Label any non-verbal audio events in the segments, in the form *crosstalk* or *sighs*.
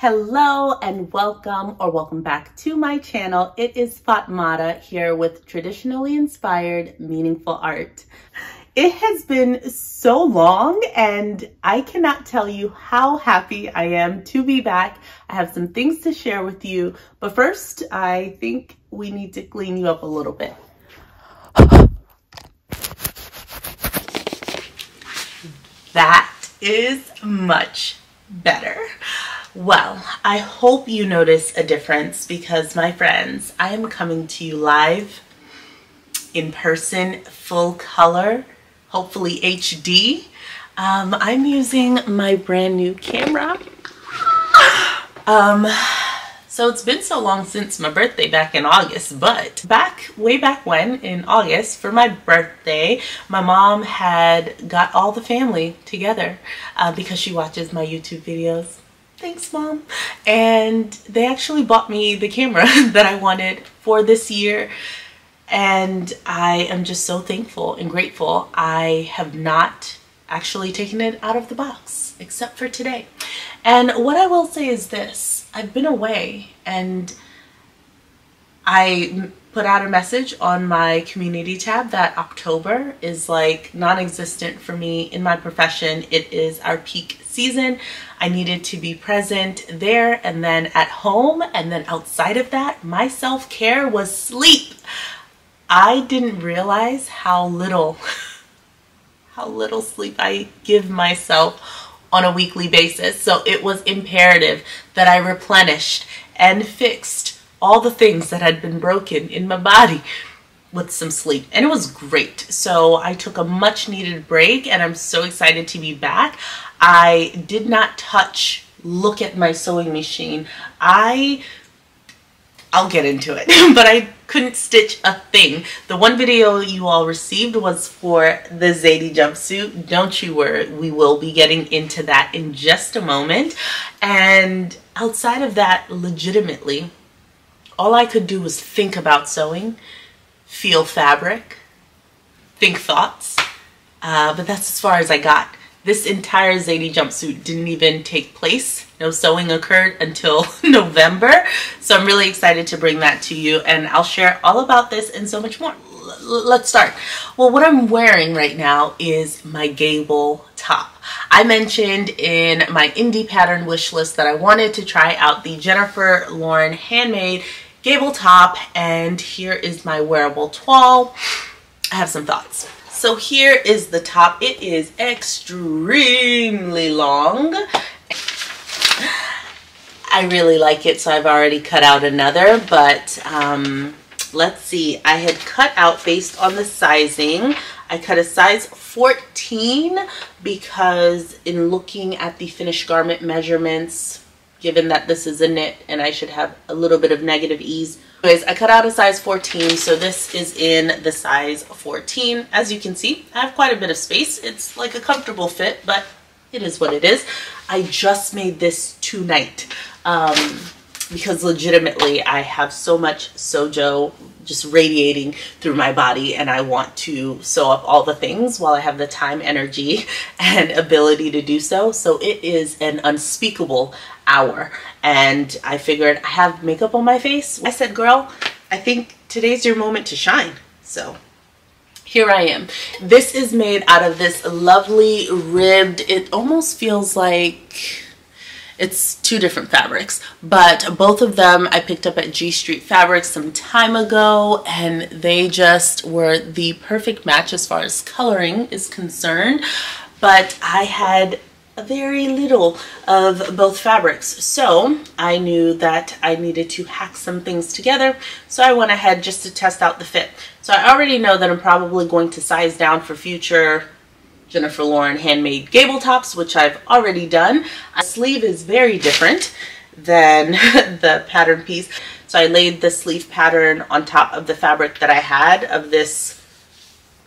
Hello and welcome or welcome back to my channel. It is Fatmata here with traditionally inspired meaningful art. It has been so long and I cannot tell you how happy I am to be back. I have some things to share with you, but first I think we need to clean you up a little bit. That is much better. Well, I hope you notice a difference because my friends, I am coming to you live in person, full color, hopefully HD. Um, I'm using my brand new camera. Um, so it's been so long since my birthday back in August, but back, way back when, in August, for my birthday, my mom had got all the family together uh, because she watches my YouTube videos. Thanks, mom. And they actually bought me the camera *laughs* that I wanted for this year. And I am just so thankful and grateful. I have not actually taken it out of the box, except for today. And what I will say is this I've been away and I put out a message on my community tab that October is like non-existent for me in my profession. It is our peak season. I needed to be present there and then at home and then outside of that, my self-care was sleep. I didn't realize how little, *laughs* how little sleep I give myself on a weekly basis. So it was imperative that I replenished and fixed all the things that had been broken in my body with some sleep and it was great so I took a much needed break and I'm so excited to be back I did not touch look at my sewing machine. I I'll get into it *laughs* but I couldn't stitch a thing. The one video you all received was for the Zadie jumpsuit. Don't you worry we will be getting into that in just a moment. And outside of that legitimately all I could do was think about sewing feel fabric think thoughts. Uh, but that's as far as I got this entire Zadie jumpsuit didn't even take place. No sewing occurred until *laughs* November. So I'm really excited to bring that to you and I'll share all about this and so much more. L let's start. Well, what I'm wearing right now is my gable top. I mentioned in my indie pattern wish list that I wanted to try out the Jennifer Lauren handmade gable top and here is my wearable toile. I have some thoughts. So here is the top. It is extremely long. I really like it, so I've already cut out another, but um, let's see. I had cut out based on the sizing. I cut a size 14 because in looking at the finished garment measurements, given that this is a knit and I should have a little bit of negative ease, Anyways, I cut out a size 14, so this is in the size 14. As you can see, I have quite a bit of space. It's like a comfortable fit, but it is what it is. I just made this tonight um, because legitimately I have so much Sew Jo just radiating through my body and I want to sew up all the things while I have the time, energy, *laughs* and ability to do so. So it is an unspeakable hour and I figured I have makeup on my face. I said, girl, I think today's your moment to shine. So here I am. This is made out of this lovely ribbed, it almost feels like it's two different fabrics, but both of them I picked up at G Street Fabrics some time ago and they just were the perfect match as far as coloring is concerned. But I had very little of both fabrics. So I knew that I needed to hack some things together. So I went ahead just to test out the fit. So I already know that I'm probably going to size down for future Jennifer Lauren handmade gable tops, which I've already done. A sleeve is very different than *laughs* the pattern piece. So I laid the sleeve pattern on top of the fabric that I had of this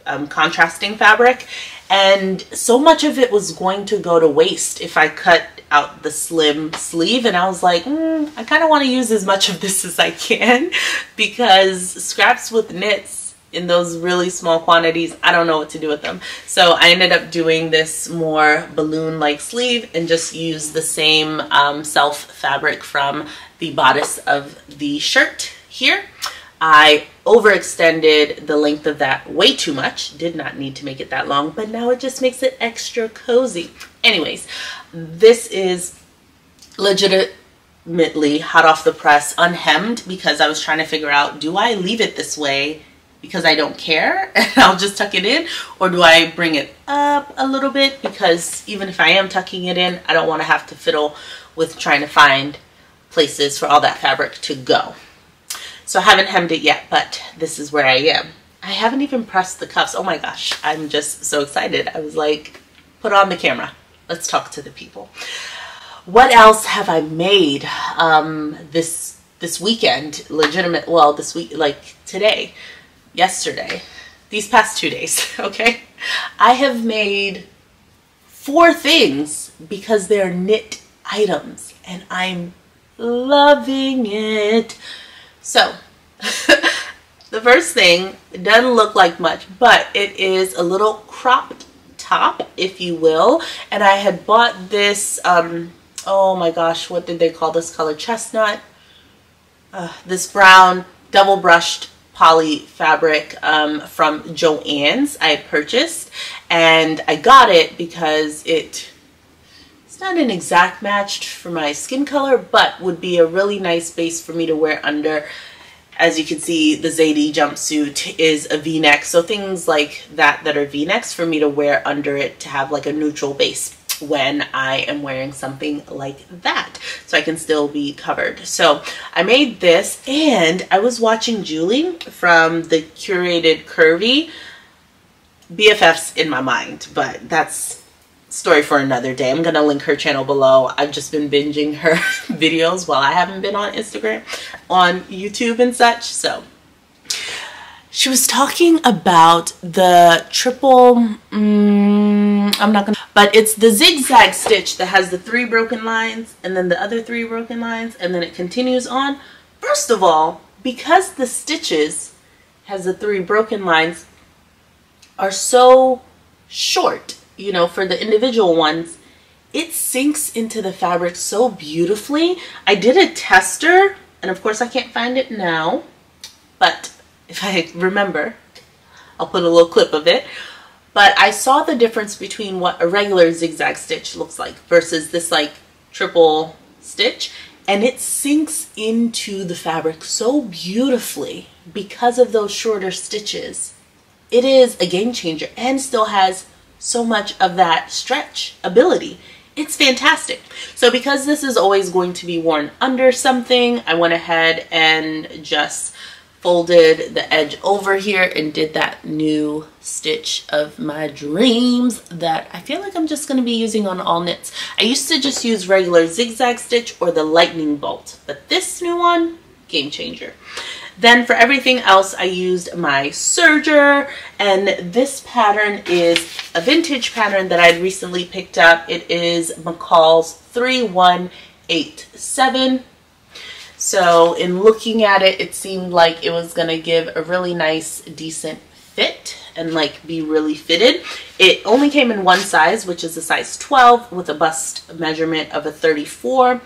um, contrasting fabric and so much of it was going to go to waste if I cut out the slim sleeve and I was like mm, I kind of want to use as much of this as I can *laughs* because scraps with knits in those really small quantities, I don't know what to do with them. So I ended up doing this more balloon-like sleeve and just used the same um, self fabric from the bodice of the shirt here. I overextended the length of that way too much. Did not need to make it that long, but now it just makes it extra cozy. Anyways, this is legitimately hot off the press, unhemmed, because I was trying to figure out, do I leave it this way because I don't care *laughs* and I'll just tuck it in? Or do I bring it up a little bit because even if I am tucking it in, I don't want to have to fiddle with trying to find places for all that fabric to go. So I haven't hemmed it yet, but this is where I am. I haven't even pressed the cuffs. Oh my gosh, I'm just so excited. I was like, put on the camera. Let's talk to the people. What else have I made um, this this weekend? Legitimate, well, this week, like today, yesterday, these past two days, *laughs* okay? I have made four things because they're knit items and I'm loving it. So, *laughs* the first thing it doesn't look like much, but it is a little cropped top, if you will. And I had bought this, um, oh my gosh, what did they call this color? Chestnut. Uh, this brown double brushed poly fabric um, from Joann's I purchased and I got it because it it's not an exact match for my skin color, but would be a really nice base for me to wear under. As you can see, the Zadie jumpsuit is a v-neck, so things like that that are v-necks for me to wear under it to have like a neutral base when I am wearing something like that so I can still be covered. So I made this and I was watching Julie from the curated curvy BFFs in my mind, but that's story for another day. I'm going to link her channel below. I've just been binging her *laughs* videos while I haven't been on Instagram, on YouTube and such. So she was talking about the triple, mm, I'm not to, but it's the zigzag stitch that has the three broken lines and then the other three broken lines and then it continues on. First of all, because the stitches has the three broken lines are so short you know, for the individual ones, it sinks into the fabric so beautifully. I did a tester, and of course I can't find it now, but if I remember, I'll put a little clip of it. But I saw the difference between what a regular zigzag stitch looks like versus this like triple stitch. And it sinks into the fabric so beautifully because of those shorter stitches. It is a game changer and still has so much of that stretch ability. It's fantastic. So because this is always going to be worn under something, I went ahead and just folded the edge over here and did that new stitch of my dreams that I feel like I'm just going to be using on all knits. I used to just use regular zigzag stitch or the lightning bolt, but this new one, game changer. Then for everything else, I used my serger, and this pattern is a vintage pattern that I'd recently picked up. It is McCall's 3187. So in looking at it, it seemed like it was gonna give a really nice, decent fit and like be really fitted. It only came in one size, which is a size 12 with a bust measurement of a 34.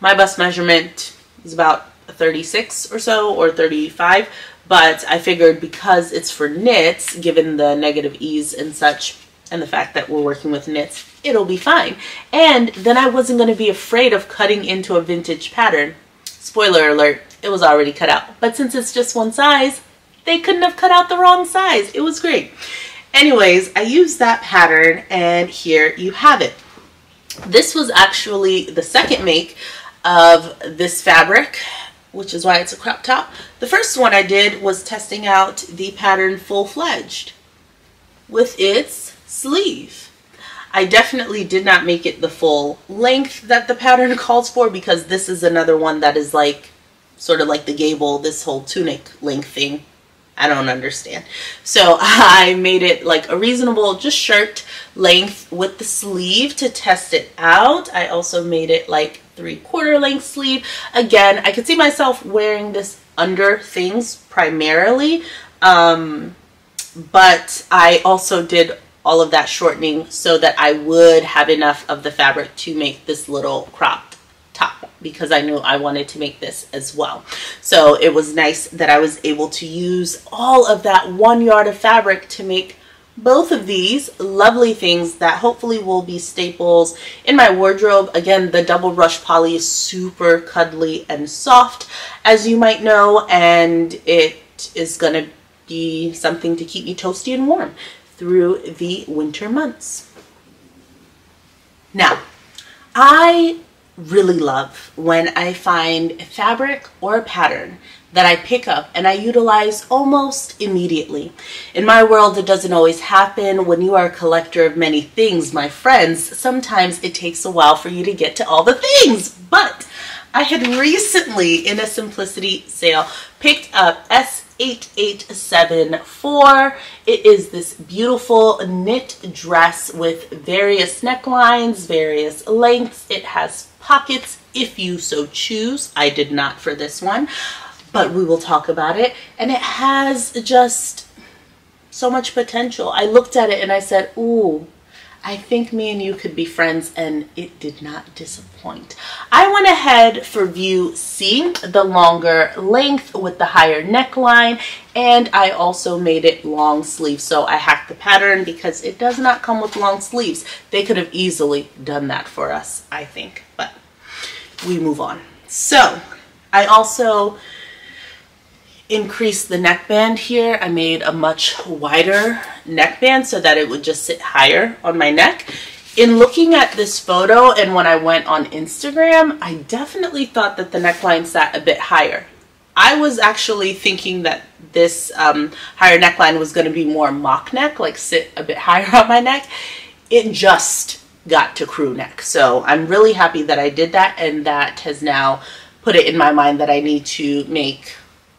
My bust measurement is about 36 or so or 35 but I figured because it's for knits given the negative ease and such and the fact that we're working with knits it'll be fine and then I wasn't going to be afraid of cutting into a vintage pattern spoiler alert it was already cut out but since it's just one size they couldn't have cut out the wrong size it was great anyways I used that pattern and here you have it this was actually the second make of this fabric which is why it's a crop top. The first one I did was testing out the pattern full-fledged with its sleeve. I definitely did not make it the full length that the pattern *laughs* calls for because this is another one that is like sort of like the gable, this whole tunic length thing. I don't understand. So *laughs* I made it like a reasonable just shirt length with the sleeve to test it out. I also made it like three quarter length sleeve. Again, I could see myself wearing this under things primarily, Um, but I also did all of that shortening so that I would have enough of the fabric to make this little cropped top because I knew I wanted to make this as well. So it was nice that I was able to use all of that one yard of fabric to make both of these lovely things that hopefully will be staples in my wardrobe. Again, the double brush poly is super cuddly and soft, as you might know, and it is going to be something to keep me toasty and warm through the winter months. Now, I really love when I find a fabric or a pattern that I pick up and I utilize almost immediately. In my world, it doesn't always happen. When you are a collector of many things, my friends, sometimes it takes a while for you to get to all the things. But I had recently, in a Simplicity sale, picked up S8874. It is this beautiful knit dress with various necklines, various lengths. It has pockets if you so choose. I did not for this one but we will talk about it. And it has just so much potential. I looked at it and I said, ooh, I think me and you could be friends and it did not disappoint. I went ahead for view C, the longer length with the higher neckline, and I also made it long sleeve. So I hacked the pattern because it does not come with long sleeves. They could have easily done that for us, I think, but we move on. So I also increase the neckband here. I made a much wider neckband so that it would just sit higher on my neck. In looking at this photo and when I went on Instagram, I definitely thought that the neckline sat a bit higher. I was actually thinking that this um, higher neckline was going to be more mock neck, like sit a bit higher *laughs* on my neck. It just got to crew neck. So I'm really happy that I did that and that has now put it in my mind that I need to make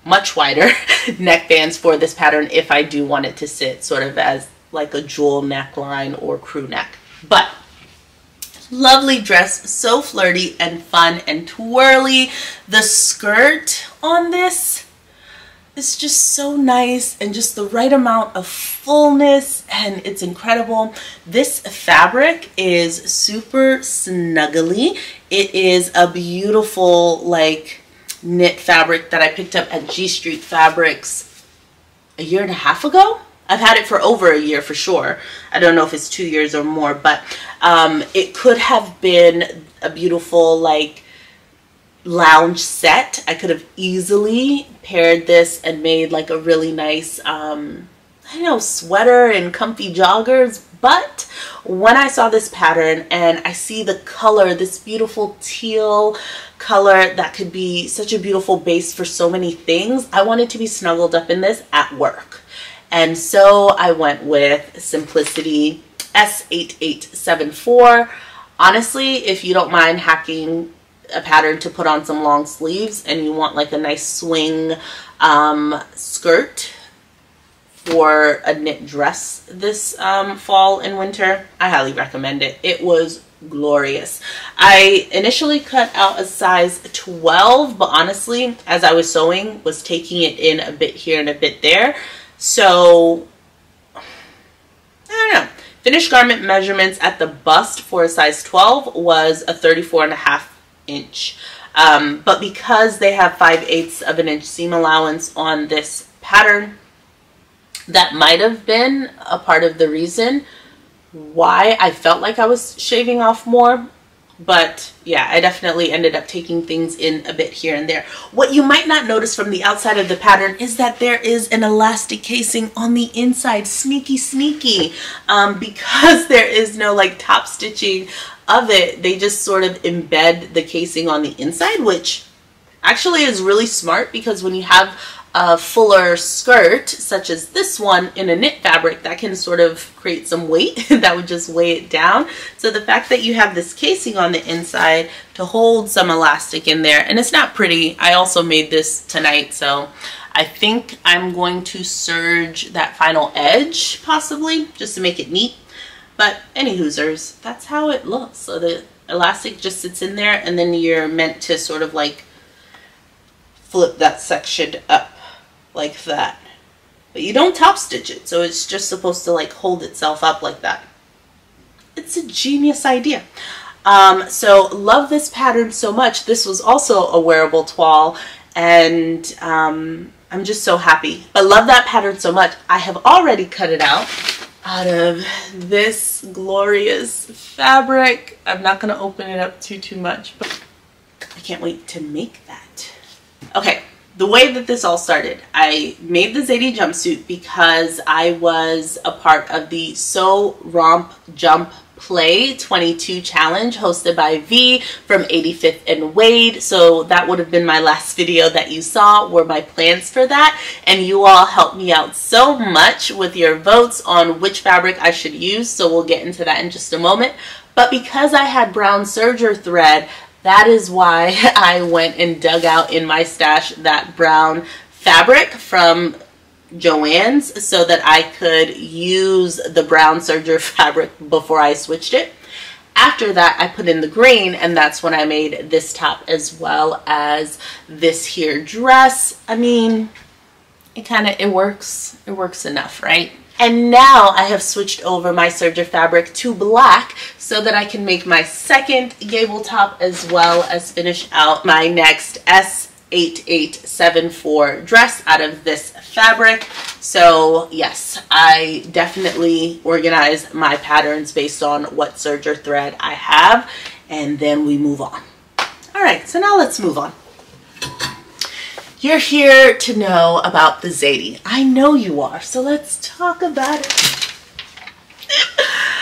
much wider *laughs* neck bands for this pattern if I do want it to sit sort of as like a jewel neckline or crew neck. But lovely dress, so flirty and fun and twirly. The skirt on this is just so nice and just the right amount of fullness and it's incredible. This fabric is super snuggly. It is a beautiful like knit fabric that I picked up at G Street Fabrics a year and a half ago. I've had it for over a year for sure. I don't know if it's two years or more, but um, it could have been a beautiful like lounge set. I could have easily paired this and made like a really nice, um, I know, sweater and comfy joggers. But when I saw this pattern and I see the color, this beautiful teal color that could be such a beautiful base for so many things, I wanted to be snuggled up in this at work. And so I went with Simplicity S8874. Honestly, if you don't mind hacking a pattern to put on some long sleeves and you want like a nice swing um, skirt for a knit dress this um, fall and winter, I highly recommend it. It was glorious. I initially cut out a size 12, but honestly, as I was sewing, was taking it in a bit here and a bit there. So, I don't know. Finished garment measurements at the bust for a size 12 was a 34 and a half inch. Um, but because they have 5 eighths of an inch seam allowance on this pattern, that might have been a part of the reason why I felt like I was shaving off more. But yeah, I definitely ended up taking things in a bit here and there. What you might not notice from the outside of the pattern is that there is an elastic casing on the inside. Sneaky, sneaky. Um, because *laughs* there is no like top stitching of it, they just sort of embed the casing on the inside, which actually is really smart because when you have a fuller skirt, such as this one in a knit fabric, that can sort of create some weight *laughs* that would just weigh it down. So the fact that you have this casing on the inside to hold some elastic in there, and it's not pretty. I also made this tonight, so I think I'm going to serge that final edge, possibly, just to make it neat. But any hoosers, that's how it looks. So the elastic just sits in there, and then you're meant to sort of like flip that section up like that. but you don't top stitch it. So it's just supposed to like hold itself up like that. It's a genius idea. Um, so love this pattern so much. This was also a wearable toile and um, I'm just so happy. I love that pattern so much. I have already cut it out out of this glorious fabric. I'm not going to open it up too, too much, but I can't wait to make that. Okay, the way that this all started, I made the Zadie jumpsuit because I was a part of the Sew Romp Jump Play 22 challenge hosted by Vee from 85th and Wade. So that would have been my last video that you saw were my plans for that. And you all helped me out so much with your votes on which fabric I should use. So we'll get into that in just a moment. But because I had brown serger thread, that is why *laughs* I went and dug out in my stash that brown fabric from Joann's so that I could use the brown serger *laughs* fabric before I switched it. After that, I put in the green and that's when I made this top as well as this here dress. I mean, it kind of, it works, it works enough, right? And now I have switched over my serger fabric to black so that I can make my second gable top as well as finish out my next S 8874 dress out of this fabric. So yes, I definitely organize my patterns based on what serger thread I have and then we move on. All right, so now let's move on. You're here to know about the Zadie. I know you are, so let's talk about it. *laughs*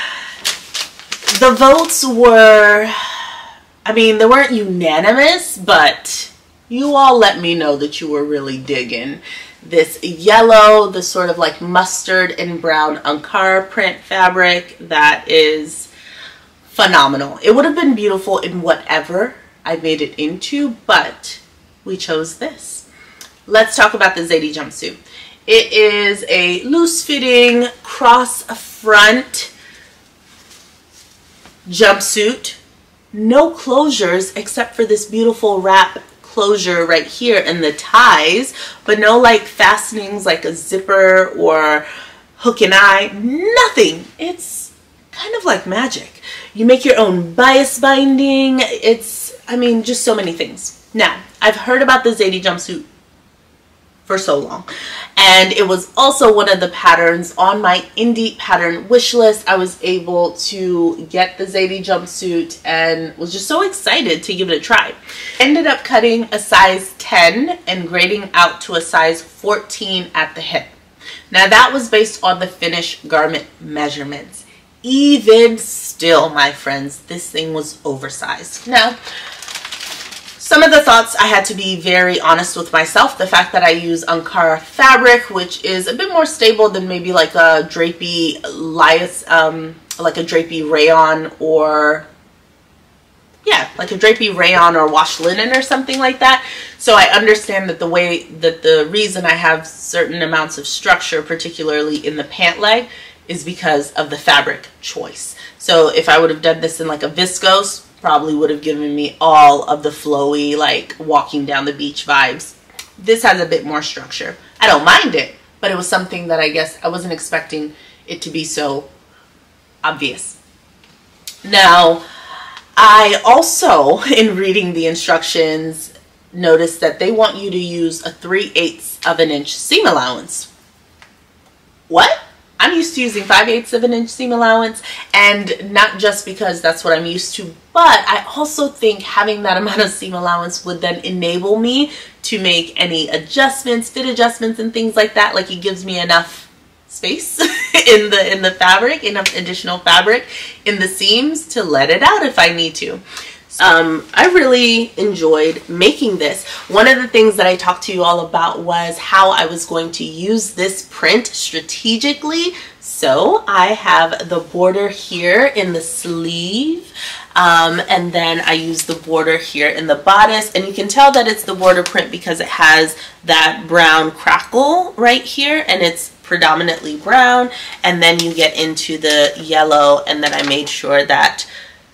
the votes were, I mean, they weren't unanimous, but you all let me know that you were really digging this yellow, the sort of like mustard and brown Ankara print fabric that is phenomenal. It would have been beautiful in whatever I made it into, but we chose this. Let's talk about the Zadie jumpsuit. It is a loose fitting cross front jumpsuit. No closures except for this beautiful wrap closure right here and the ties, but no like fastenings like a zipper or hook and eye, nothing. It's kind of like magic. You make your own bias binding. It's, I mean, just so many things. Now, I've heard about the Zadie jumpsuit for so long. And it was also one of the patterns on my indie pattern wish list. I was able to get the Zadie jumpsuit and was just so excited to give it a try. Ended up cutting a size 10 and grading out to a size 14 at the hip. Now that was based on the finished garment measurements. Even still, my friends, this thing was oversized. Now, some of the thoughts I had to be very honest with myself. The fact that I use Ankara fabric, which is a bit more stable than maybe like a drapey lias, um, like a drapey rayon or yeah, like a drapey rayon or wash linen or something like that. So I understand that the way that the reason I have certain amounts of structure, particularly in the pant leg, is because of the fabric choice. So if I would have done this in like a viscose, probably would have given me all of the flowy, like walking down the beach vibes. This has a bit more structure. I don't mind it, but it was something that I guess I wasn't expecting it to be so obvious. Now, I also, *laughs* in reading the instructions, noticed that they want you to use a 3 eighths of an inch seam allowance. What? I'm used to using 5 eighths of an inch seam allowance and not just because that's what I'm used to, but I also think having that *laughs* amount of seam allowance would then enable me to make any adjustments, fit adjustments and things like that. Like it gives me enough space *laughs* in the in the fabric, enough additional fabric in the seams to let it out if I need to. Um, I really enjoyed making this. One of the things that I talked to you all about was how I was going to use this print strategically. So I have the border here in the sleeve. Um, and then I use the border here in the bodice and you can tell that it's the border print because it has that brown crackle right here and it's predominantly brown and then you get into the yellow and then I made sure that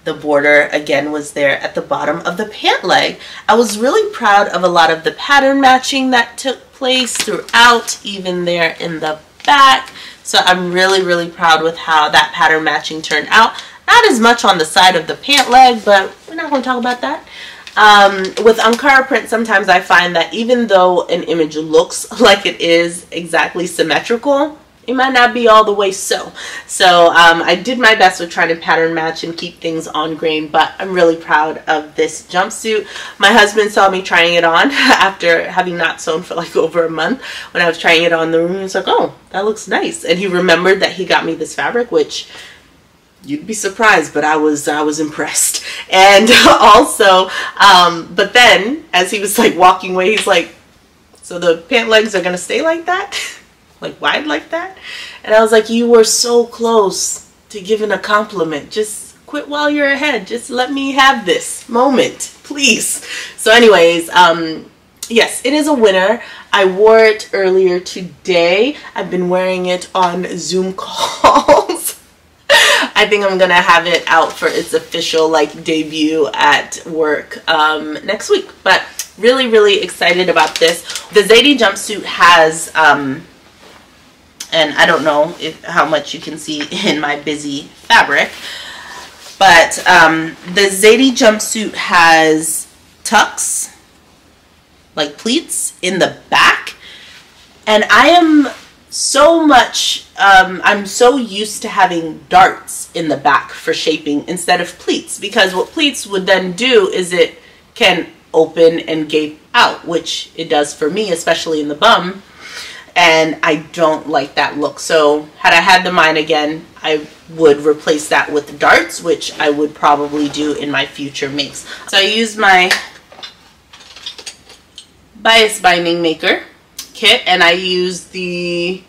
the border again was there at the bottom of the pant leg. I was really proud of a lot of the pattern matching that took place throughout, even there in the back. So I'm really, really proud with how that pattern matching turned out. Not as much on the side of the pant leg, but we're not going to talk about that. Um, with Ankara print, sometimes I find that even though an image looks *laughs* like it is exactly symmetrical, it might not be all the way so. So um, I did my best with trying to pattern match and keep things on grain, but I'm really proud of this jumpsuit. My husband saw me trying it on *laughs* after having not sewn for like over a month. When I was trying it on the room, he was like, oh, that looks nice. And he remembered that he got me this fabric, which you'd be surprised, but I was I was impressed. *laughs* And *laughs* also, um, but then as he was like walking away, he's like, so the pant legs are gonna stay like that? Like wide like that? And I was like, you were so close to giving a compliment. Just quit while you're ahead. Just let me have this moment, please. So anyways, um, yes, it is a winner. I wore it earlier today. I've been wearing it on Zoom *laughs* calls. I think I'm gonna have it out for its official like debut at work um, next week. But really, really excited about this. The Zadie jumpsuit has um, and I don't know if how much you can see *laughs* in my busy fabric but um, the Zadie jumpsuit has tucks like pleats in the back and I am so much um, I'm so used to having darts in the back for shaping instead of pleats because what pleats would then do is it can open and gape out which it does for me especially in the bum and I don't like that look. So had I had the mine again, I would replace that with darts, which I would probably do in my future makes. So I used my bias binding maker kit and I used the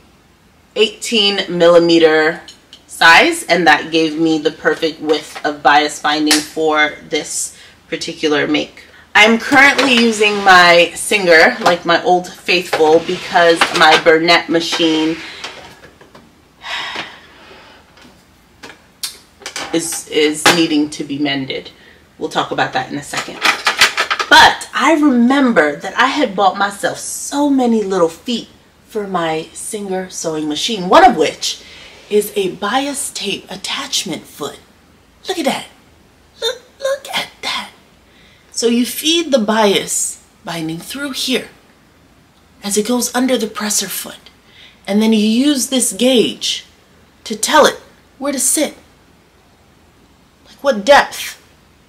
18 millimeter size and that gave me the perfect width of bias binding for this particular make. I'm currently using my Singer, like my old faithful, because my Bernette machine is, is needing to be mended. We'll talk about that in a second. But I remember that I had bought myself so many little feet for my Singer sewing machine, one of which is a bias tape attachment foot. Look at that. Look, look at so you feed the bias binding through here as it goes under the presser foot. And then you use this gauge to tell it where to sit. Like what depth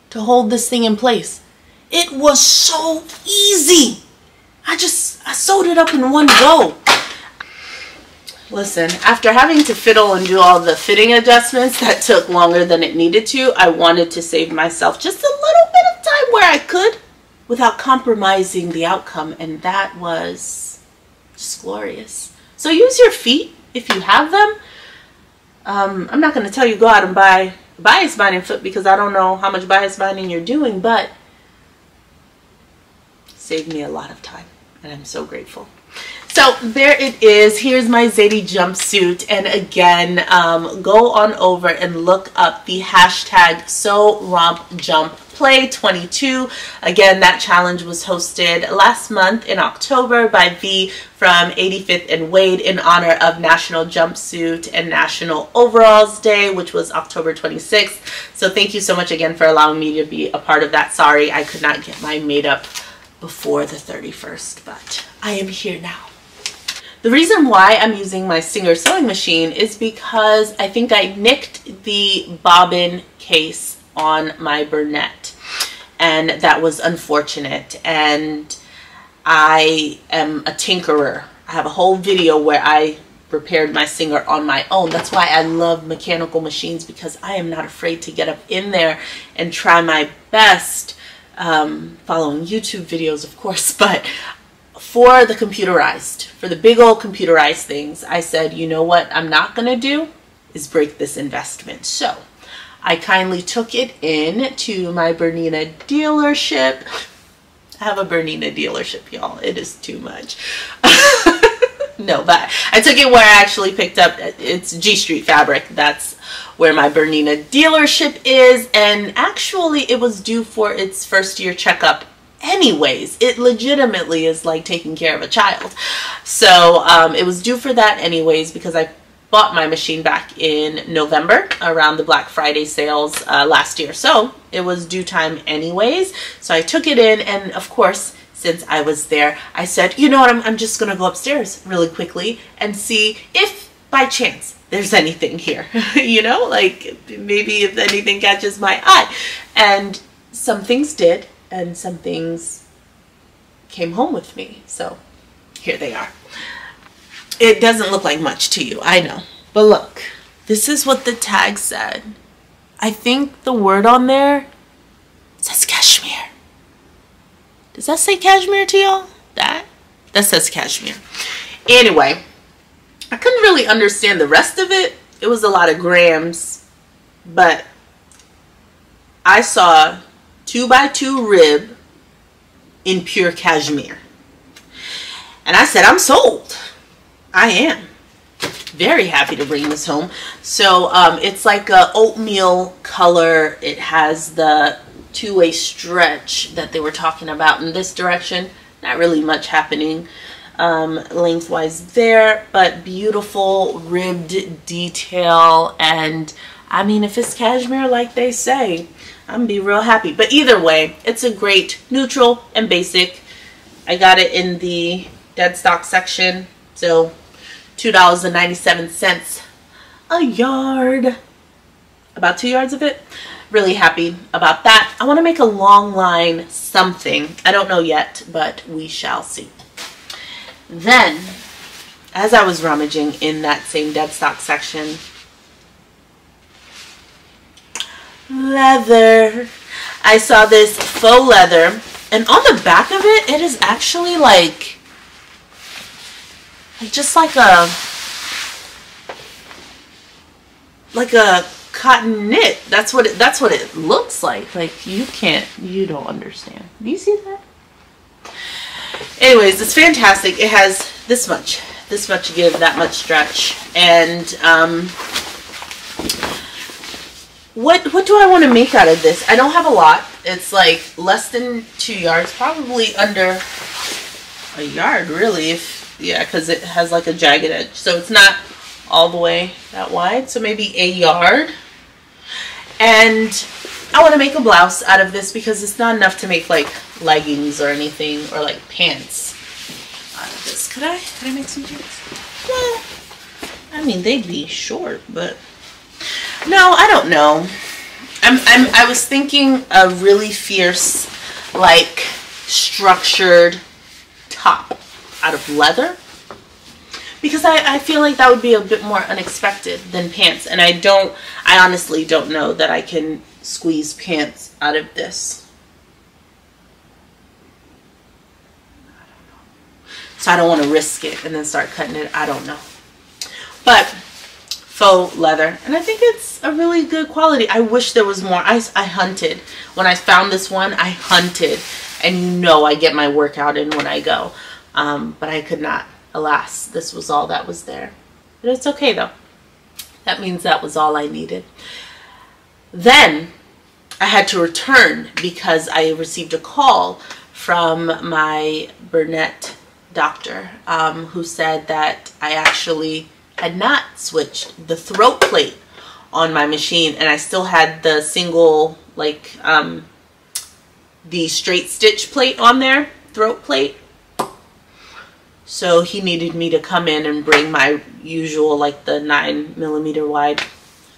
to hold this thing in place. It was so easy. I just, I sewed it up in one go. Listen, after having to fiddle and do all the fitting adjustments that took longer than it needed to, I wanted to save myself just a little where I could without compromising the outcome, and that was just glorious. So use your feet if you have them. Um, I'm not going to tell you go out and buy bias binding foot because I don't know how much bias binding you're doing, but saved me a lot of time, and I'm so grateful. So there it is. Here's my Zadie jumpsuit. And again, um, go on over and look up the hashtag Sew Romp Jump Play 22. Again, that challenge was hosted last month in October by Vee from 85th and Wade in honor of National Jumpsuit and National Overalls Day, which was October 26th. So thank you so much again for allowing me to be a part of that. Sorry, I could not get my made up before the 31st, but I am here now. The reason why I'm using my Singer sewing machine is because I think I nicked the bobbin case on my Bernette and that was unfortunate and I am a tinkerer. I have a whole video where I repaired my Singer on my own. That's why I love mechanical machines because I am not afraid to get up in there and try my best um, following YouTube videos, of course, *laughs* but for the computerized, for the big old computerized things, I said, you know what I'm not going to do is break this investment. So I kindly took it in to my Bernina dealership. I have a Bernina dealership, y'all. It is too much. *laughs* no, but I took it where I actually picked up, it's G Street Fabric. That's where my Bernina dealership is. And actually it was due for its first year checkup anyways. It legitimately is like taking care of a child. So um, it was due for that anyways because I bought my machine back in November around the Black Friday sales uh, last year. So it was due time anyways. So I took it in and of course, since I was there, I said, you know what, I'm, I'm just gonna go upstairs really quickly and see if by chance there's anything here, *laughs* you know, like maybe if anything catches my eye. And some things did and some things came home with me. So here they are. It doesn't look like much to you, I know. But look, this is what the tag said. I think the word on there says cashmere. Does that say cashmere to y'all? That? That says cashmere. Anyway, I couldn't really understand the rest of it. It was a lot of grams, but I saw two by two rib in pure cashmere. And I said, I'm sold. I am. Very happy to bring this home. So um, it's like a oatmeal color. It has the two-way stretch that they were talking about in this direction. Not really much happening um, lengthwise there, but beautiful ribbed detail. And I mean, if it's cashmere like they say, I'm gonna be real happy. But either way, it's a great neutral and basic. I got it in the dead stock section. So $2.97 a yard. About two yards of it. Really happy about that. I want to make a long line something. I don't know yet, but we shall see. Then, as I was rummaging in that same dead stock section, leather. I saw this faux leather and on the back of it, it is actually like, like just like a, like a cotton knit. That's what it, that's what it looks like. Like you can't, you don't understand. Do you see that? Anyways, it's fantastic. It has this much, this much give, that much stretch. And, um, what what do I want to make out of this? I don't have a lot. It's like less than two yards, probably under a yard, really. If yeah, because it has like a jagged edge, so it's not all the way that wide. So maybe a yard. And I want to make a blouse out of this because it's not enough to make like leggings or anything or like pants out of this. Could I? Could I make some pants? Yeah. I mean, they'd be short, but no, I don't know. I'm, I'm, I was thinking a really fierce, like, structured top out of leather. Because I, I feel like that would be a bit more unexpected than pants. And I don't, I honestly don't know that I can squeeze pants out of this. So I don't want to risk it and then start cutting it. I don't know. But faux leather and I think it's a really good quality. I wish there was more. I, I hunted. When I found this one, I hunted and you know I get my workout in when I go. Um, but I could not. Alas, this was all that was there. But it's okay though. That means that was all I needed. Then I had to return because I received a call from my Bernette doctor um, who said that I actually had not switched the throat plate on my machine and I still had the single like um, the straight stitch plate on there throat plate so he needed me to come in and bring my usual like the nine millimeter wide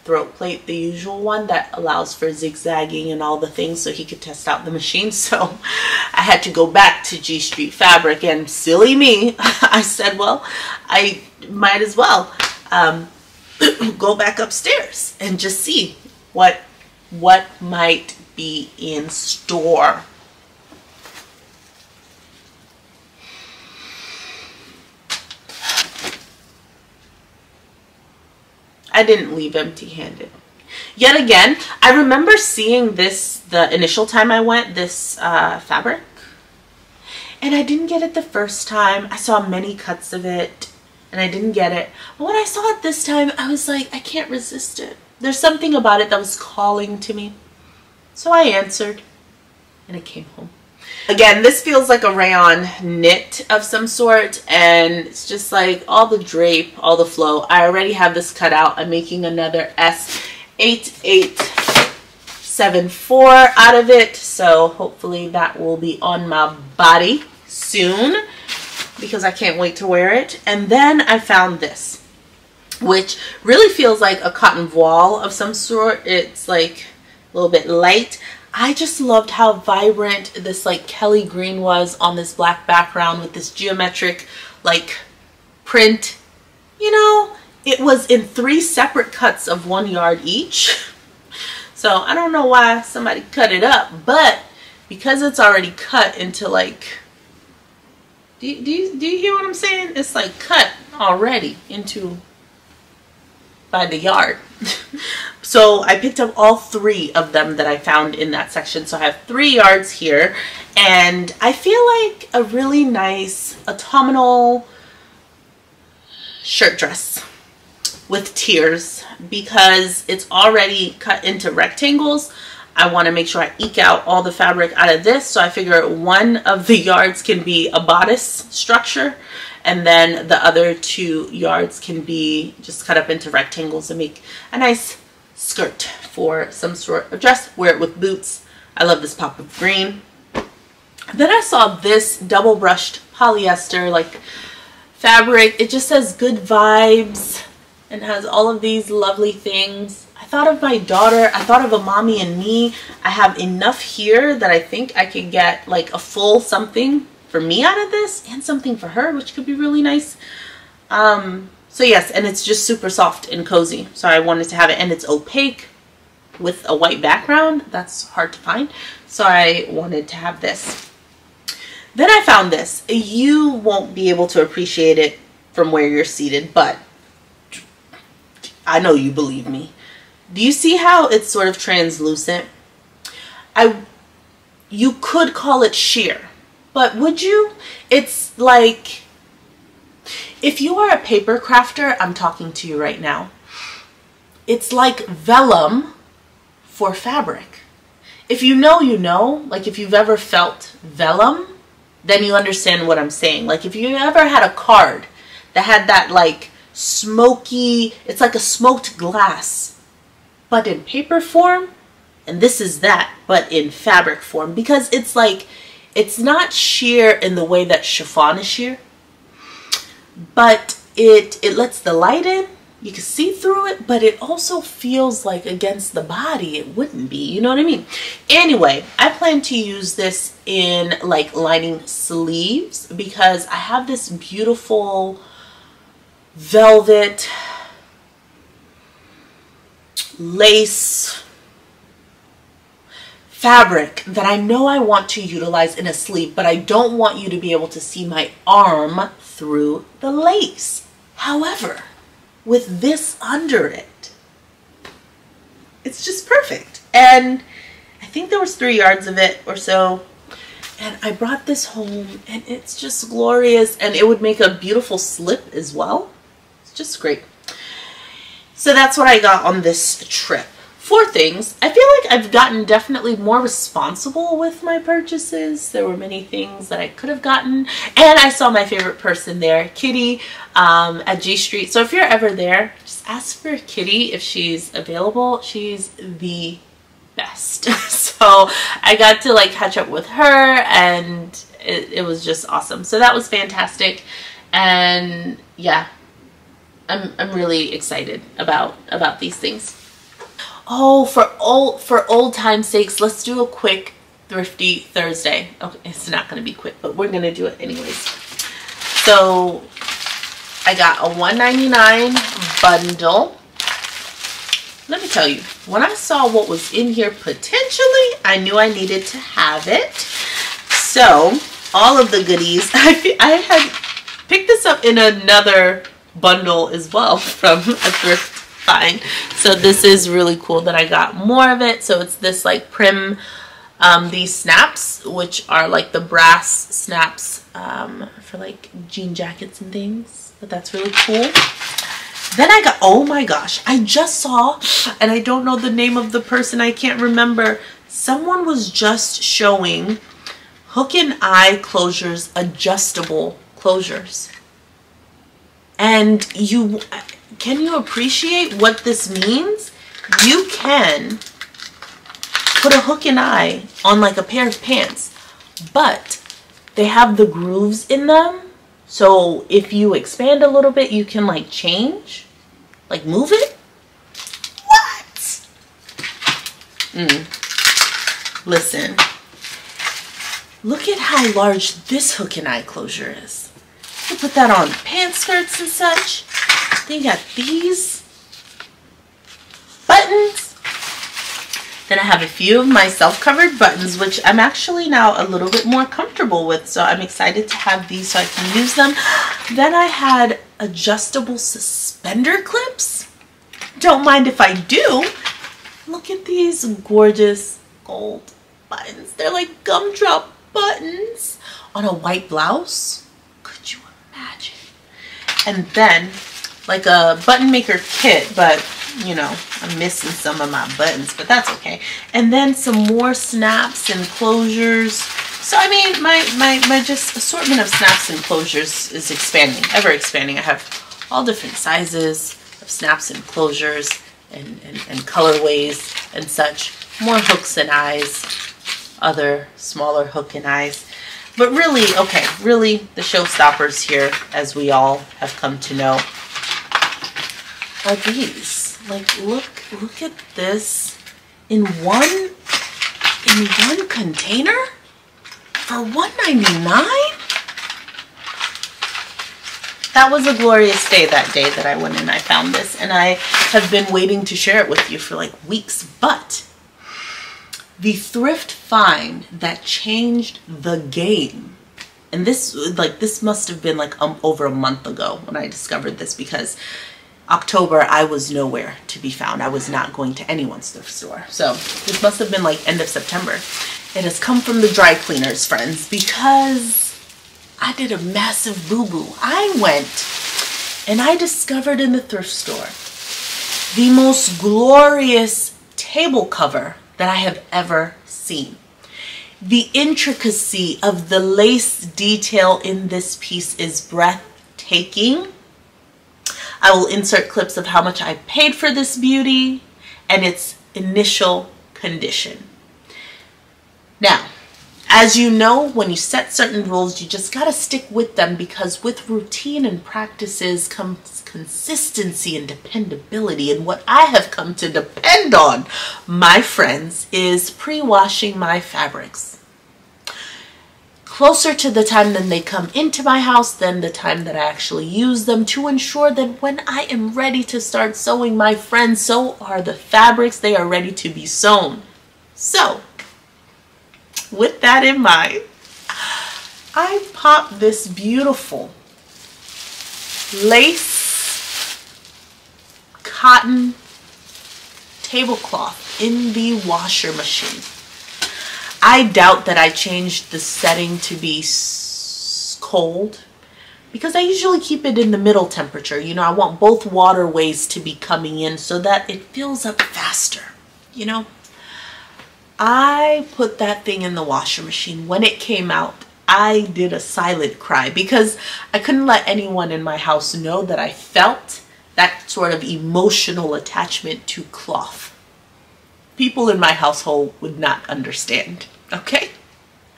throat plate the usual one that allows for zigzagging and all the things so he could test out the machine *laughs* so I had to go back to G Street Fabric and silly me *laughs* I said well I might as well um, *clears throat* go back upstairs and just see what what might be in store. I didn't leave empty-handed. Yet again, I remember seeing this the initial time I went, this uh, fabric. And I didn't get it the first time. I saw many cuts of it and I didn't get it. But when I saw it this time, I was like, I can't resist it. There's something about it that was calling to me. So I answered and it came home. Again, this feels like a rayon knit of some sort and it's just like all the drape, all the flow. I already have this cut out. I'm making another S8874 out of it. So hopefully that will be on my body soon because I can't wait to wear it. And then I found this, which really feels like a cotton voile of some sort. It's like a little bit light. I just loved how vibrant this like Kelly green was on this black background with this geometric like print. You know, it was in three separate cuts of one yard each. *laughs* So I don't know why somebody cut it up, but because it's already cut into like, do you, do you, do you hear what I'm saying? It's like cut already into by the yard. So I picked up all three of them that I found in that section. So I have three yards here and I feel like a really nice autumnal shirt dress with tiers because it's already cut into rectangles. I want to make sure I eke out all the fabric out of this. So I figure one of the yards can be a bodice structure and then the other two yards can be just cut up into rectangles and make a nice skirt for some sort of dress. Wear it with boots. I love this pop of green. Then I saw this double brushed polyester like fabric. It just says good vibes and has all of these lovely things. I thought of my daughter. I thought of a mommy and me. I have enough here that I think I could get like a full something for me out of this and something for her, which could be really nice. Um, so yes, and it's just super soft and cozy. So I wanted to have it and it's opaque with a white background. That's hard to find. So I wanted to have this. Then I found this. You won't be able to appreciate it from where you're seated, but I know you believe me. Do you see how it's sort of translucent? I you could call it sheer but would you? It's like, if you are a paper crafter, I'm talking to you right now. It's like vellum for fabric. If you know, you know. Like if you've ever felt vellum, then you understand what I'm saying. Like if you ever had a card that had that like smoky, it's like a smoked glass, but in paper form, and this is that, but in fabric form because it's like it's not sheer in the way that chiffon is sheer, but it, it lets the light in. You can see through it, but it also feels like against the body it wouldn't be. You know what I mean? Anyway, I plan to use this in like lining sleeves because I have this beautiful velvet lace fabric that I know I want to utilize in a sleeve, but I don't want you to be able to see my arm through the lace. However, with this under it, it's just perfect. And I think there was three yards of it or so. And I brought this home and it's just glorious and it would make a beautiful slip as well. It's just great. So that's what I got on this trip. Four things. I feel like I've gotten definitely more responsible with my purchases. There were many things that I could have gotten. And I saw my favorite person there, Kitty, um, at G Street. So if you're ever there, just ask for Kitty if she's available. She's the best. *laughs* so I got to like catch up with her and it, it was just awesome. So that was fantastic. And yeah, I'm, I'm really excited about, about these things. Oh, for old for old time's sakes, let's do a quick thrifty Thursday. Okay, it's not gonna be quick, but we're gonna do it anyways. So I got a 199 bundle. Let me tell you, when I saw what was in here potentially, I knew I needed to have it. So all of the goodies, *laughs* I, I had picked this up in another bundle as well *laughs* from a thrift fine. So this is really cool that I got more of it. So it's this like prim, um, these snaps, which are like the brass snaps um, for like jean jackets and things. But that's really cool. Then I got, oh my gosh, I just saw, and I don't know the name of the person, I can't remember. Someone was just showing hook and eye closures, adjustable closures. And you can you appreciate what this means? You can put a hook and eye on like a pair of pants, but they have the grooves in them. So if you expand a little bit, you can like change, like move it. What? Mm. Listen, look at how large this hook and eye closure is. You put that on pants skirts and such. Then you got these buttons. Then I have a few of my self-covered buttons, which I'm actually now a little bit more comfortable with. So I'm excited to have these so I can use them. Then I had adjustable suspender clips. Don't mind if I do. Look at these gorgeous gold buttons. They're like gumdrop buttons on a white blouse. Could you imagine? And then like a button maker kit, but you know, I'm missing some of my buttons, but that's okay. And then some more snaps and closures. So I mean, my, my, my just assortment of snaps and closures is expanding, ever expanding. I have all different sizes of snaps and closures and, and, and colorways and such. More hooks and eyes, other smaller hook and eyes. But really, okay, really the showstoppers here, as we all have come to know, are these. Like, look, look at this in one, in one container for $1.99? That was a glorious day that day that I went and I found this. And I have been waiting to share it with you for like weeks. But the thrift find that changed the game and this like this must have been like um, over a month ago when I discovered this because October, I was nowhere to be found. I was not going to anyone's thrift store. So this must have been like end of September. It has come from the dry cleaners, friends, because I did a massive boo-boo. I went and I discovered in the thrift store the most glorious table cover that I have ever seen. The intricacy of the lace detail in this piece is breathtaking I will insert clips of how much I paid for this beauty and its initial condition. Now, as you know, when you set certain rules, you just gotta stick with them because with routine and practices comes consistency and dependability. And what I have come to depend on, my friends, is pre-washing my fabrics closer to the time that they come into my house than the time that I actually use them to ensure that when I am ready to start sewing my friends, so are the fabrics, they are ready to be sewn. So, with that in mind, I popped this beautiful lace cotton tablecloth in the washer machine. I doubt that I changed the setting to be cold because I usually keep it in the middle temperature. You know, I want both waterways to be coming in so that it fills up faster, you know. I put that thing in the washer machine. When it came out, I did a silent cry because I couldn't let anyone in my house know that I felt that sort of emotional attachment to cloth. People in my household would not understand. Okay?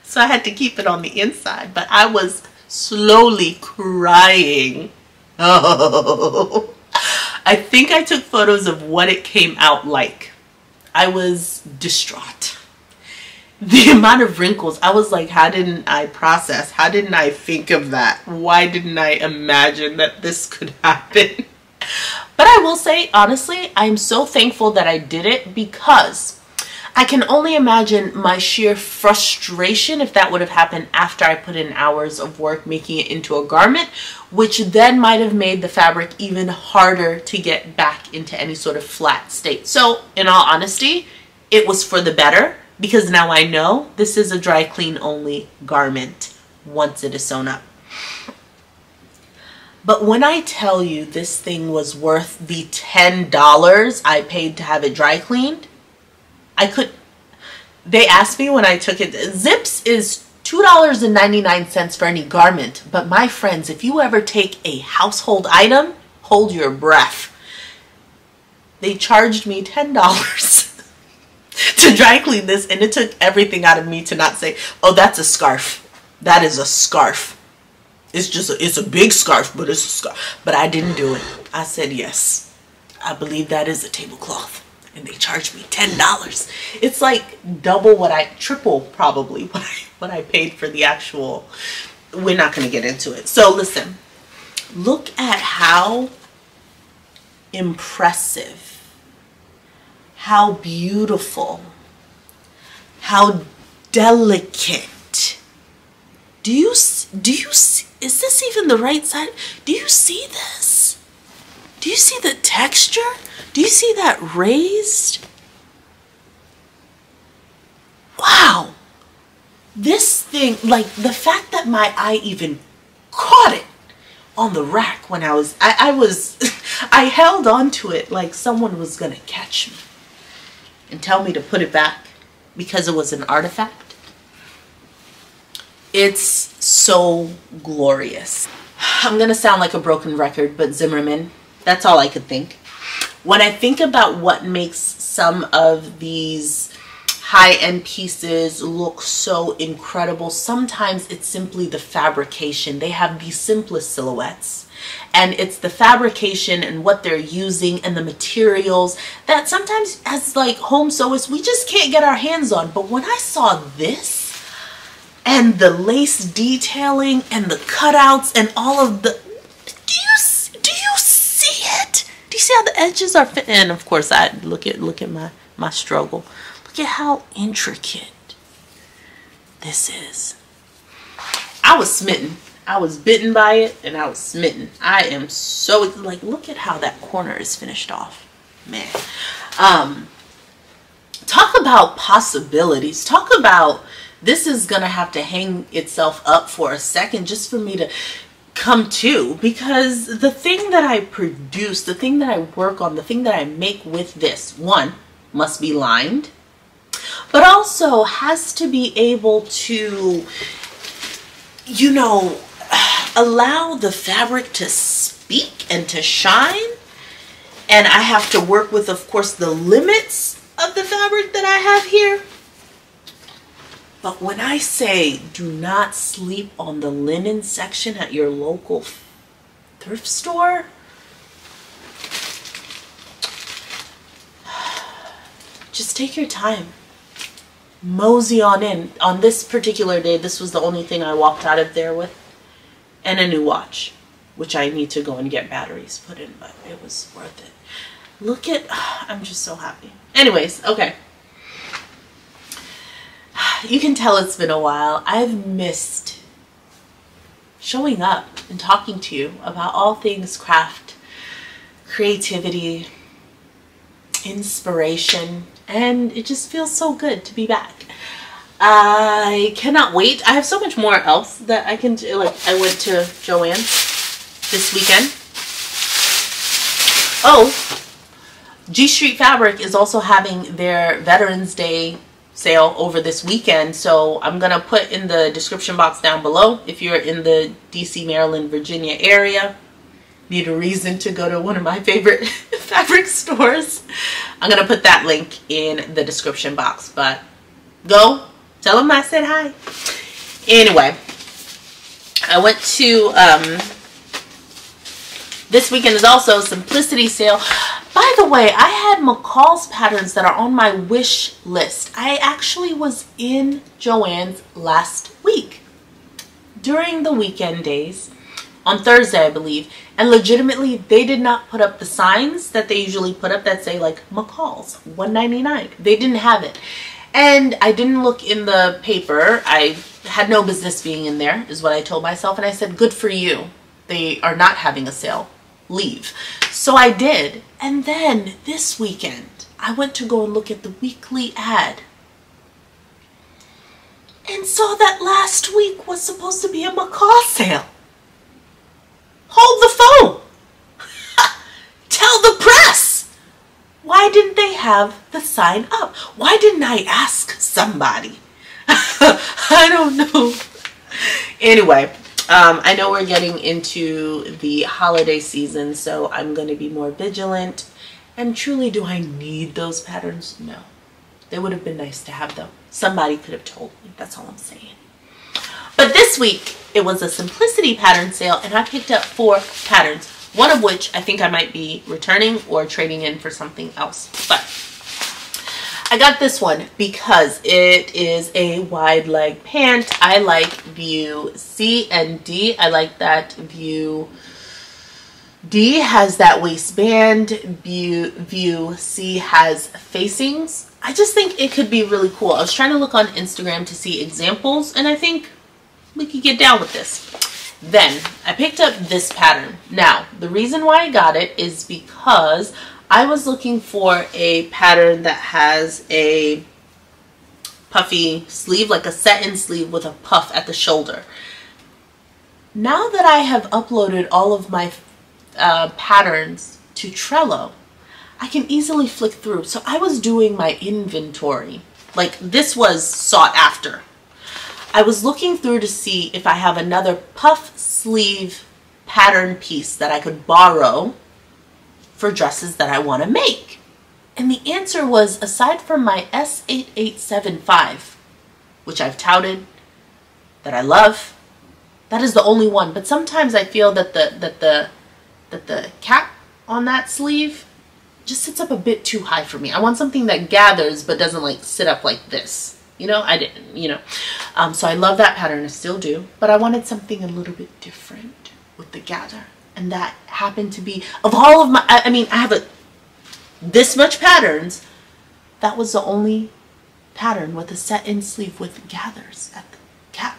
So I had to keep it on the inside, but I was slowly crying. Oh. *laughs* I think I took photos of what it came out like. I was distraught. *laughs* The amount of wrinkles, I was like, how didn't I process? How didn't I think of that? Why didn't I imagine that this could *laughs* happen? But I will say, honestly, I'm so thankful that I did it because I can only imagine my sheer frustration if that would have happened after I put in hours of work making it into a garment, which then might have made the fabric even harder to get back into any sort of flat state. So in all honesty, it was for the better because now I know this is a dry clean only garment once it is sewn up. But when I tell you this thing was worth the $10 I paid to have it dry cleaned, I could, they asked me when I took it, Zips is $2.99 for any garment. But my friends, if you ever take a household item, hold your breath. They charged me $10 *laughs* to dry clean this, and it took everything out of me to not say, oh, that's a scarf. That is a scarf. It's just a, it's a big scarf, but it's a scarf. But I didn't do it. I said yes. I believe that is a tablecloth. And they charged me $10. It's like double what I, triple probably *laughs* what I, what I paid for the actual, we're not going to get into it. So listen, look at how impressive, how beautiful, how delicate. Do you, do you, see, is this even the right side? Do you see this? Do you see the texture? Do you see that raised? Wow. This thing, like the fact that my eye even caught it on the rack when I was, I, I was, *laughs* I held on to it like someone was going to catch me and tell me to put it back because it was an artifact. It's so glorious. *sighs* I'm going to sound like a broken record, but Zimmermann, that's all I could think. When I think about what makes some of these high-end pieces look so incredible, sometimes it's simply the fabrication. They have the simplest silhouettes. And it's the fabrication and what they're using and the materials that sometimes as like home sewists, we just can't get our hands on. But when I saw this and the lace detailing and the cutouts and all of the you see how the edges are fit? And of course, I look at look at my my struggle. Look at how intricate this is. I was smitten. I was bitten by it, and I was smitten. I am so like, look at how that corner is finished off, man. Um, talk about possibilities. Talk about this is gonna have to hang itself up for a second just for me to come to because the thing that I produce, the thing that I work on, the thing that I make with this, one, must be lined, but also has to be able to, you know, *sighs* allow the fabric to speak and to shine. And I have to work with, of course, the limits of the fabric that I have here. But when I say do not sleep on the linen section at your local thrift store, *sighs* just take your time. Mosey on in. On this particular day, this was the only thing I walked out of there with. And a new watch, which I need to go and get batteries put in, but it was worth it. Look at, *sighs* I'm just so happy. Anyways, okay you can tell it's been a while. I've missed showing up and talking to you about all things craft, creativity, inspiration, and it just feels so good to be back. I cannot wait. I have so much more else that I can do. Like, I went to Joann's this weekend. Oh, G Street Fabric is also having their Veterans Day sale over this weekend. So I'm going to put in the description box down below if you're in the DC, Maryland, Virginia area. Need a reason to go to one of my favorite *laughs* fabric stores. I'm going to put that link in the description box. But go, tell them I said hi. Anyway, I went to, um, this weekend is also Simplicity sale. By the way, I had McCall's patterns that are on my wish list. I actually was in Joann's last week during the weekend days on Thursday, I believe. And legitimately, they did not put up the signs that they usually put up that say like McCall's 199. They didn't have it. And I didn't look in the paper. I had no business being in there is what I told myself. And I said, good for you. They are not having a sale leave. So I did. And then this weekend, I went to go and look at the weekly ad and saw that last week was supposed to be a McCall sale. Hold the phone. *laughs* Tell the press. Why didn't they have the sign up? Why didn't I ask somebody? *laughs* I don't know. Anyway, um, I know we're getting into the holiday season, so I'm going to be more vigilant. And truly, do I need those patterns? No. They would have been nice to have though. Somebody could have told me. That's all I'm saying. But this week, it was a simplicity pattern sale, and I picked up four patterns. One of which I think I might be returning or trading in for something else. But I got this one because it is a wide leg pant. I like view C and D. I like that view D has that waistband. View, view C has facings. I just think it could be really cool. I was trying to look on Instagram to see examples and I think we could get down with this. Then I picked up this pattern. Now, the reason why I got it is because I was looking for a pattern that has a puffy sleeve, like a set-in sleeve with a puff at the shoulder. Now that I have uploaded all of my uh, patterns to Trello, I can easily flick through. So I was doing my inventory. Like this was sought after. I was looking through to see if I have another puff sleeve pattern piece that I could borrow for dresses that I want to make? And the answer was aside from my S8875, which I've touted, that I love, that is the only one. But sometimes I feel that the that the that the cap on that sleeve just sits up a bit too high for me. I want something that gathers but doesn't like sit up like this. You know, I didn't, you know. Um, so I love that pattern, I still do. But I wanted something a little bit different with the gather and that happened to be of all of my I, mean I have a this much patterns that was the only pattern with a set in sleeve with gathers at the cap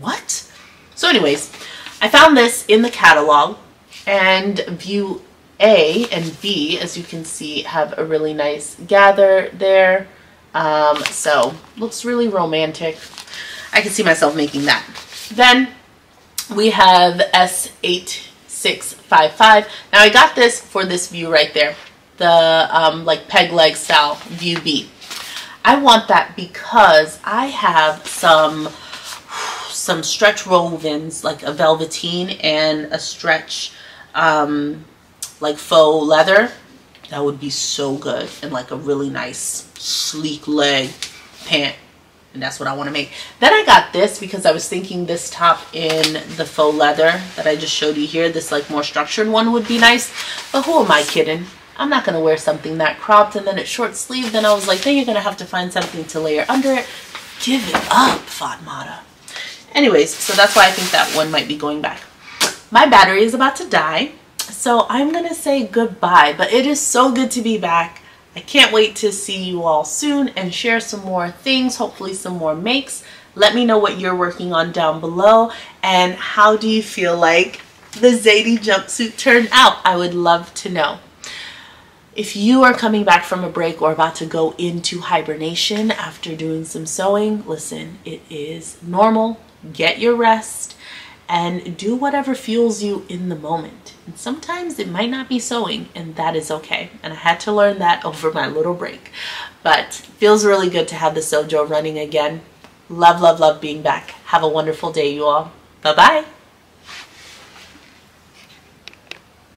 what? So anyways I found this in the catalog and view A and B as you can see have a really nice gather there. Um, so looks really romantic. I can see myself making that. Then we have S8655. Now I got this for this view right there, the um, like peg leg style view B. I want that because I have some some stretch wovens like a velveteen and a stretch um, like faux leather. That would be so good and like a really nice sleek leg pant and that's what I want to make. Then I got this because I was thinking this top in the faux leather that I just showed you here, this like more structured one would be nice. But who am I kidding? I'm not going to wear something that cropped and then it's short sleeve. Then I was like, then you're going to have to find something to layer under it. Give it up, Fatmata. Anyways, so that's why I think that one might be going back. My battery is about to die. So I'm going to say goodbye, but it is so good to be back. I can't wait to see you all soon and share some more things, hopefully some more makes. Let me know what you're working on down below and how do you feel like the Zadie jumpsuit turned out? I would love to know. If you are coming back from a break or about to go into hibernation after doing some sewing, listen, it is normal. Get your rest and do whatever fuels you in the moment. And sometimes it might not be sewing, and that is okay. And I had to learn that over my little break. But feels really good to have the Sew Jo running again. Love, love, love being back. Have a wonderful day, you all. Bye-bye.